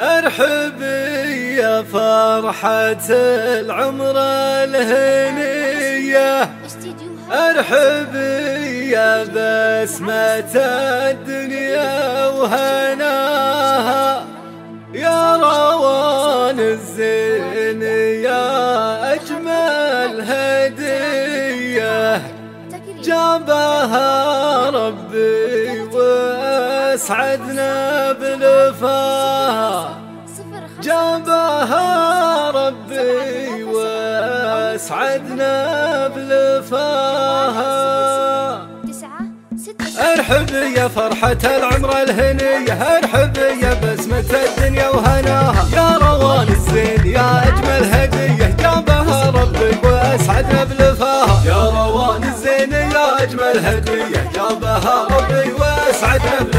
ارحبي يا فرحة العمر الهنية. ارحبي يا بسمة الدنيا وهناها. يا روان الزين يا أجمل هدية. جابها ربي واسعدنا بلفاها جابها ربي واسعدنا بلفاها ارحب يا فرحة العمر الهنية ارحب يا بسمة الدنيا وهناها. يا روان الزين يا أجمل هدية. جابها ربي واسعدنا بلفاها يا روان الزين يا أجمل هدية. جابها ربي واسعدنا بلفاها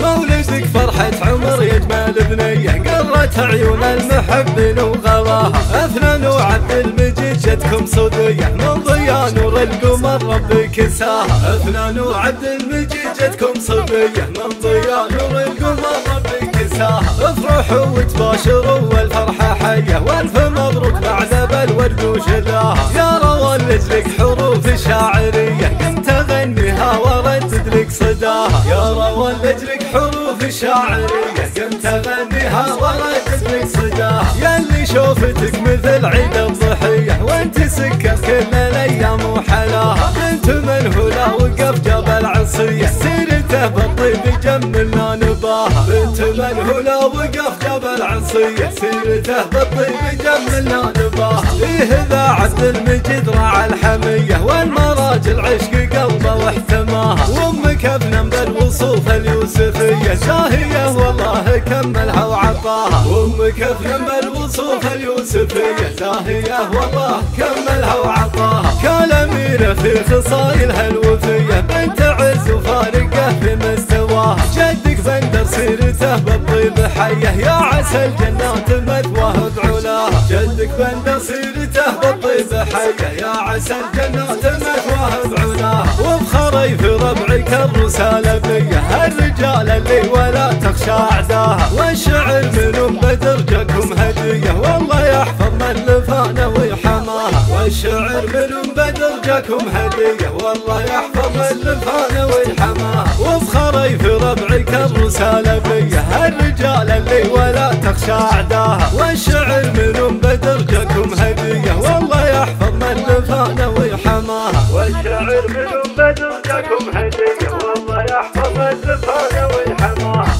مولدك فرحة عمر يجمل بنية قرت عيون المحبين وغلاها افنان وعبد المجيد جدكم صدية من ضيا نور القمر ربي كساها. افنان وعبد المجيد جدكم صبية من ضيا نور القمر ربي كساها. افرحوا وتباشروا والفرحة حية. والف مبروك بعد بالورد وشلاها يا روان لجلك حروف صداها يا روان لجلك حروف شاعرية قمت اغنيها وردد لك صداها ياللي شوفتك مثل عيد الضحية وانت سكر كل الأيام وحلاها بنت منهولة وقف جبل عصية سيرته بالطيب جملنا نباها بنت منهولة وقف جبل عصية سيرته بالطيب جملنا نباها فيه ذا عبد المجيد راعى الحمية. والمراجل بالوصوف اليوسفية شاهية والله كملها وعطاها. وامك ابن بالوصوف اليوسفية زاهية والله كملها وعطاها. كالأميرة في خصائلها الوفية بنت عز وفارقة في مستواها. جدك بندر سيرته بالطيب حية يا عسى الجنات مثواه بعلاها جدك بندر سيرته بالطيب حيه يا عسى الجنات مثواه بعلاها وبخري في ربعك الرسالة بيه الرجال اللي ولا تخشى أعداها والشعر من بدر جاكم هدية. والله يحفظ من لفانا ويحماها. والشعر من بدر جاكم هدية. والله يحفظ من لفانا ويحماها. وبخري في ربعك الرسالة بيه الرجال اللي ولا تخشى أعداها والشعر من بدر جاكم هدية. والله يحفظ من لفانا ويحماها والشعر من بدر جاكم هدية. والله يحفظ من لفانا ويحماها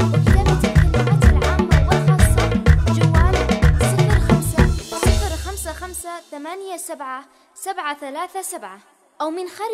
وكتابة الكلمات العامة والخاصة جوال صفر خمسة صفر خمسة خمسة ثمانية سبعة سبعة ثلاثة سبعة. أو من خارج